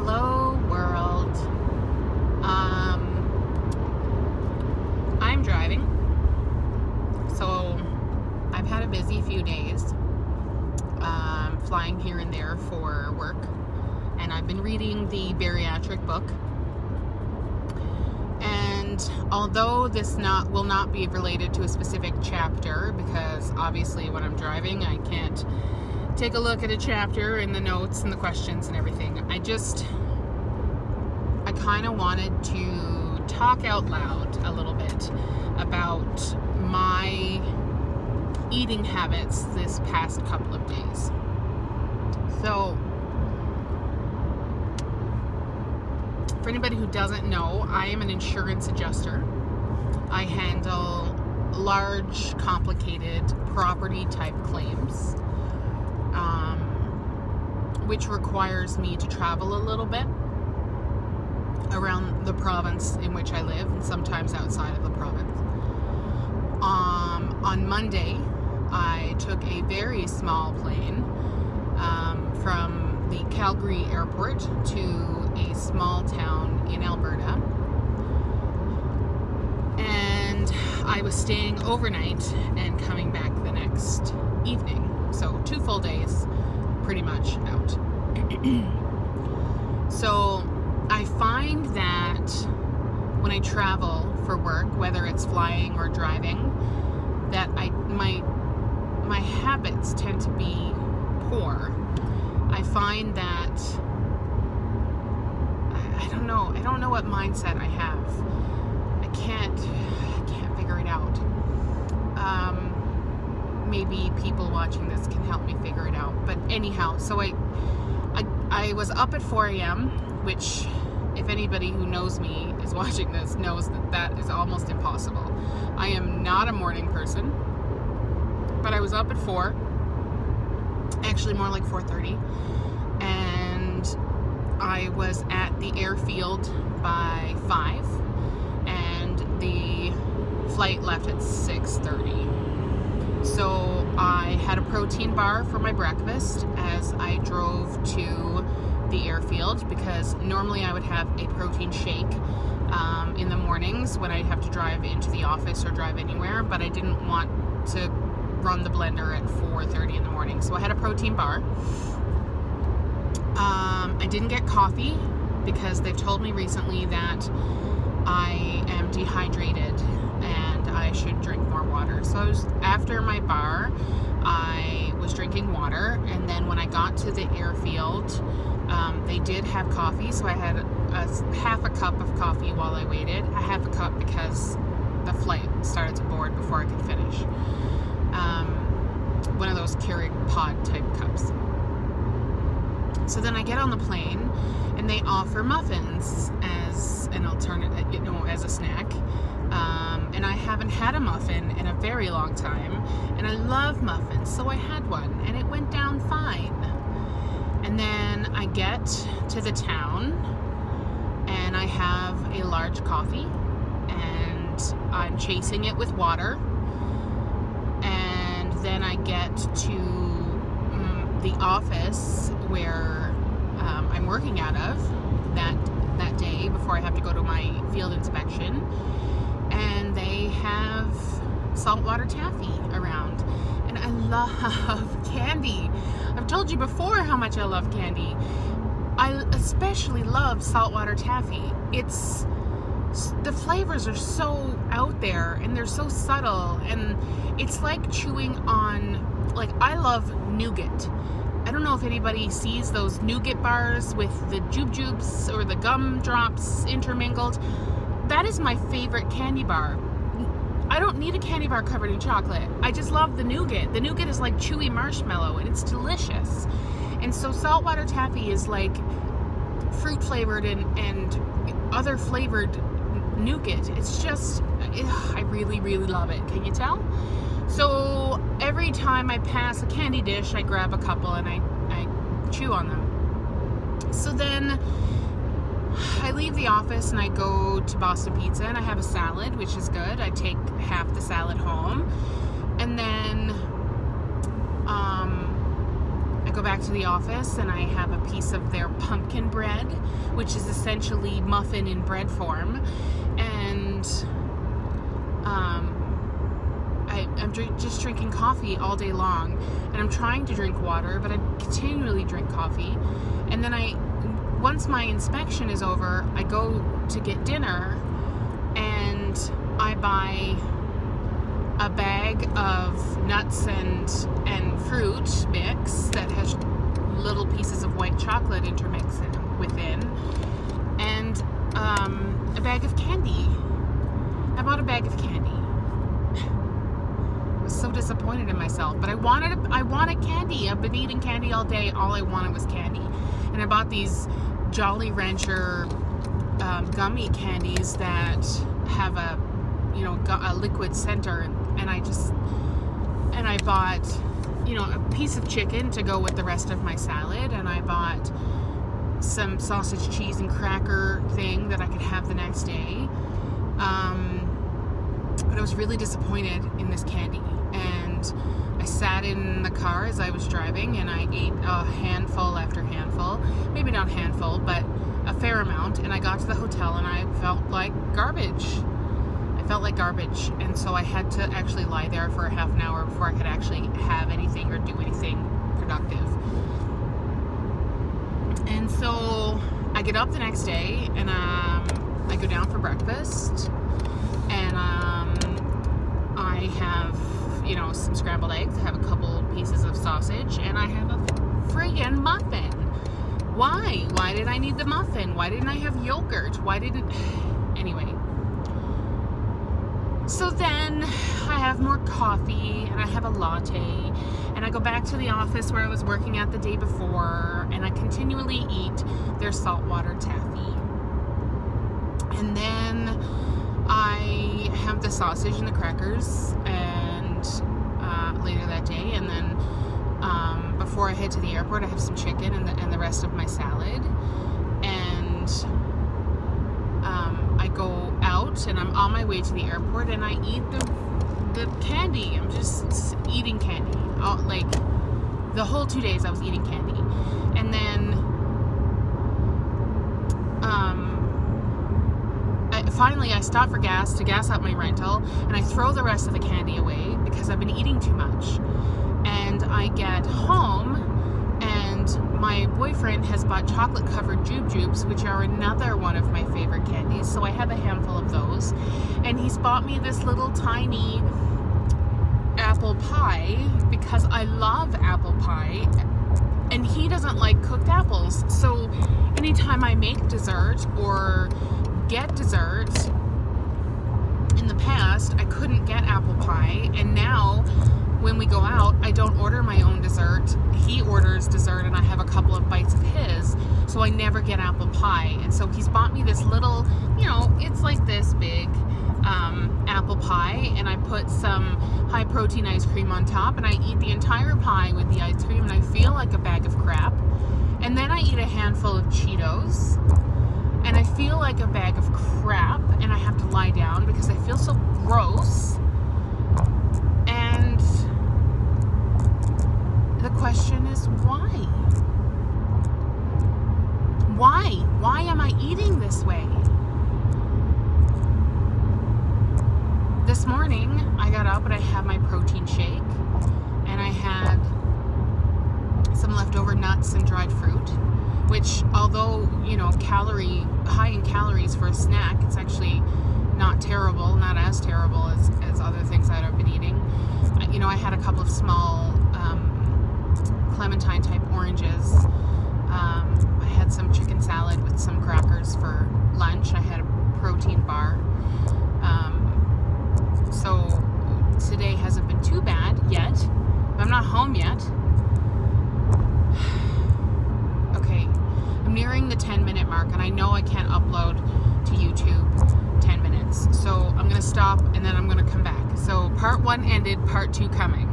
Hello, world. Um, I'm driving, so I've had a busy few days, um, flying here and there for work, and I've been reading the bariatric book. And although this not will not be related to a specific chapter, because obviously when I'm driving, I can't take a look at a chapter and the notes and the questions and everything. I just, I kind of wanted to talk out loud a little bit about my eating habits this past couple of days. So, for anybody who doesn't know, I am an insurance adjuster. I handle large, complicated property type claims um, which requires me to travel a little bit around the province in which I live and sometimes outside of the province. Um, on Monday, I took a very small plane um, from the Calgary airport to a small town in Alberta. And I was staying overnight and coming back the next evening. So two full days, pretty much out. so I find that when I travel for work, whether it's flying or driving, that I my my habits tend to be poor. I find that I, don't know. I don't know what mindset I have. I can't I can't figure it out. Um, maybe people watching this can help me figure it out. But anyhow, so I, I, I was up at 4 a.m., which if anybody who knows me is watching this knows that that is almost impossible. I am not a morning person, but I was up at 4, actually more like 4.30, and I was at the airfield by 5, and the flight left at 6.30 so I had a protein bar for my breakfast as I drove to the airfield because normally I would have a protein shake um, in the mornings when I have to drive into the office or drive anywhere, but I didn't want to run the blender at 4.30 in the morning. So I had a protein bar. Um, I didn't get coffee because they've told me recently that I am dehydrated I should drink more water. So was, after my bar, I was drinking water, and then when I got to the airfield, um, they did have coffee, so I had a, half a cup of coffee while I waited. A half a cup because the flight started to board before I could finish. Um, one of those Keurig pod type cups. So then I get on the plane, and they offer muffins as an alternative, you know, as a snack. Um, and I haven't had a muffin in a very long time. And I love muffins, so I had one, and it went down fine. And then I get to the town, and I have a large coffee, and I'm chasing it with water. And then I get to um, the office where um, I'm working out of that that day before I have to go to my field inspection have saltwater taffy around. And I love candy. I've told you before how much I love candy. I especially love saltwater taffy. It's the flavors are so out there and they're so subtle and it's like chewing on like I love nougat. I don't know if anybody sees those nougat bars with the jujubes or the gum drops intermingled that is my favorite candy bar. I don't need a candy bar covered in chocolate. I just love the nougat. The nougat is like chewy marshmallow and it's delicious. And so saltwater taffy is like fruit flavored and, and other flavored nougat. It's just, ugh, I really, really love it. Can you tell? So every time I pass a candy dish, I grab a couple and I, I chew on them. So then I leave the office and I go to Boston Pizza and I have a salad, which is good. I take half the salad home. And then um, I go back to the office and I have a piece of their pumpkin bread, which is essentially muffin in bread form. And um, I, am drink, just drinking coffee all day long. And I'm trying to drink water, but I continually drink coffee. And then I, once my inspection is over, I go to get dinner and I buy a bag of nuts and and fruit mix that has little pieces of white chocolate intermixed within, and um, a bag of candy. I bought a bag of candy. I was so disappointed in myself, but I wanted I wanted candy. I've been eating candy all day. All I wanted was candy, and I bought these Jolly Rancher um, gummy candies that have a you know a liquid center and I just and I bought you know a piece of chicken to go with the rest of my salad and I bought some sausage cheese and cracker thing that I could have the next day. Um, but I was really disappointed in this candy and I sat in the car as I was driving and I ate a handful after handful. Maybe not handful but a fair amount. And I got to the hotel and I felt like garbage. I felt like garbage, and so I had to actually lie there for a half an hour before I could actually have anything or do anything productive. And so I get up the next day and um, I go down for breakfast, and um, I have, you know, some scrambled eggs, I have a couple pieces of sausage, and I have a friggin' muffin. Why? Why did I need the muffin? Why didn't I have yogurt? Why didn't. Anyway, so then I have more coffee and I have a latte and I go back to the office where I was working at the day before and I continually eat their saltwater taffy. And then I have the sausage and the crackers and uh, later that day and then um, before I head to the airport I have some chicken and the, and the rest of my salad and um, I go out and I'm on my way to the airport and I eat the the candy. I'm just eating candy. All, like the whole two days I was eating candy, and then um, finally I stop for gas to gas up my rental, and I throw the rest of the candy away because I've been eating too much. And I get home and my boyfriend has bought chocolate covered jujubes, which are another one of my favorite candies. So I have a handful of those. And he's bought me this little tiny apple pie because I love apple pie. And he doesn't like cooked apples. So anytime I make dessert or get dessert, in the past, I couldn't get apple pie. And now when we go out, I don't order my own dessert. He orders dessert and I have a couple of bites of his. So I never get apple pie. And so he's bought me this little, you know, it's like this big um, apple pie. And I put some high protein ice cream on top. And I eat the entire pie with the ice cream. And I feel like a bag of crap. And then I eat a handful of Cheetos. And I feel like a bag of crap. And I have to lie down because I feel so gross. And the question is why? Why? Why am I eating this way? This morning, I got up and I had my protein shake and I had some leftover nuts and dried fruit, which although, you know, calorie high in calories for a snack, it's actually not terrible, not as terrible as, as other things that I've been eating. You know, I had a couple of small clementine type oranges. Um, I had some chicken salad with some crackers for lunch. I had a protein bar. Um, so today hasn't been too bad yet. I'm not home yet. okay, I'm nearing the 10 minute mark and I know I can't upload to YouTube 10 minutes. So I'm going to stop and then I'm going to come back. So part one ended, part two coming.